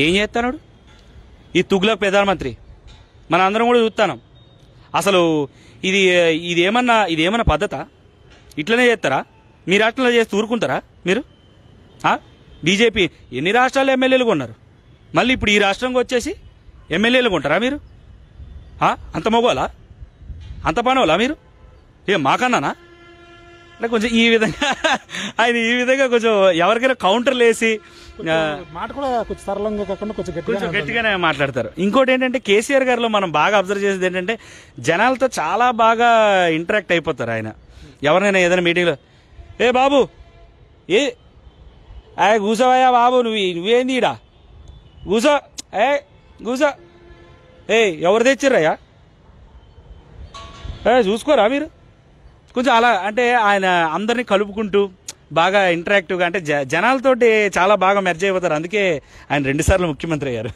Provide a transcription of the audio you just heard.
ఏం చేస్తున్నాడు ఈ తుగ్లక్ ప్రధానమంత్రి. మన అందరం కూడా చూస్తాం అసలు ఇది ఇది ఏమన్నా ఇది ఏమన్నా పద్ధత? ఇట్లనే చేస్తారా మీరు అట్లా చేస్తూ ఊరుకుంటారా మీరు? బీజేపీ ఎన్ని రాష్ట్రాలు ఎమ్మెల్యేలు కొన్నారు? మళ్ళీ ఇప్పుడు ఈ రాష్ట్రంకి వచ్చేసి ఎమ్మెల్యేలు కొంటారా మీరు? అంత మగవాలా అంత పనోలా మీరు? ఏ మాకన్నానా? అంటే కొంచెం ఈ విధంగా ఆయన ఈ విధంగా కొంచెం ఎవరికైనా కౌంటర్లు వేసి మాట కూడా కొంచెం సరళంగా కాకుండా కొంచెం గట్టిగా కొంచెం గట్టిగానే మాట్లాడతారు. ఇంకోటి ఏంటంటే కేసీఆర్ గారిలో మనం బాగా అబ్జర్వ్ చేసేది ఏంటంటే జనాలతో చాలా బాగా ఇంటరాక్ట్ అయిపోతారు ఆయన. ఎవరినైనా ఏదైనా మీటింగ్లో ఏ బాబు ఏ ఏ కూసవయ్యా బాబు నువ్వు నువ్వేంది ఈడ? కూసో ఏ కూసో ఏ ఎవరు తెచ్చిర్రయ్యా? ఏ చూసుకోరా మీరు? కొంచెం అలా అంటే ఆయన అందరినీ కలుపుకుంటూ బాగా ఇంటరాక్టివ్గా అంటే జ- జనాలతోటి చాలా బాగా మెర్జ్ అయిపోతారు. అందుకే ఆయన రెండుసార్లు ముఖ్యమంత్రి అయ్యారు.